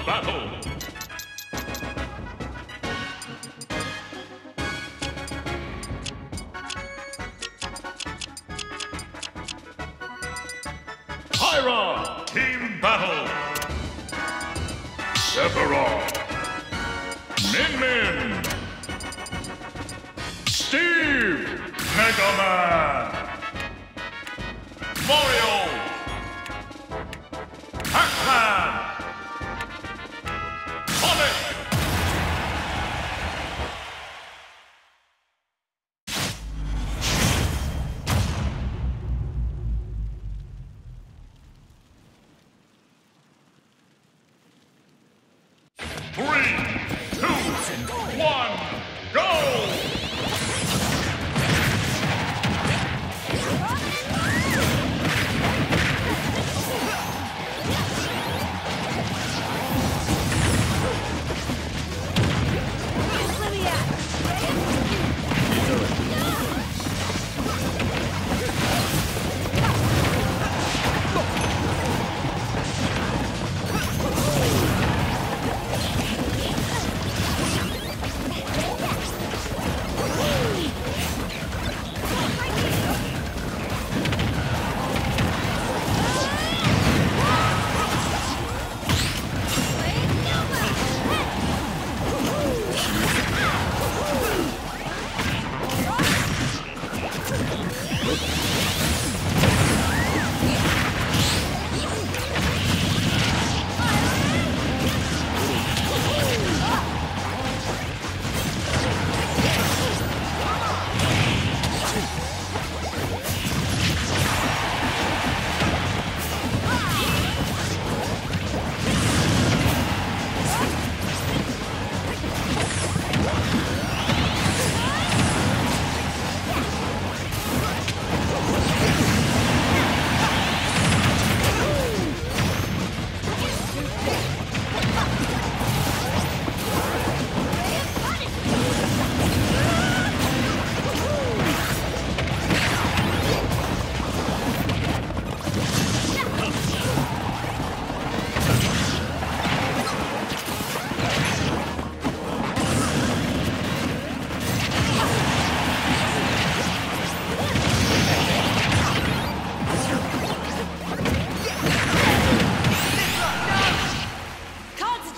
battle. Pyra, team battle. Sephiroth. Min Min. Steve. Mega Man. Mario. Three,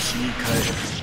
しに帰る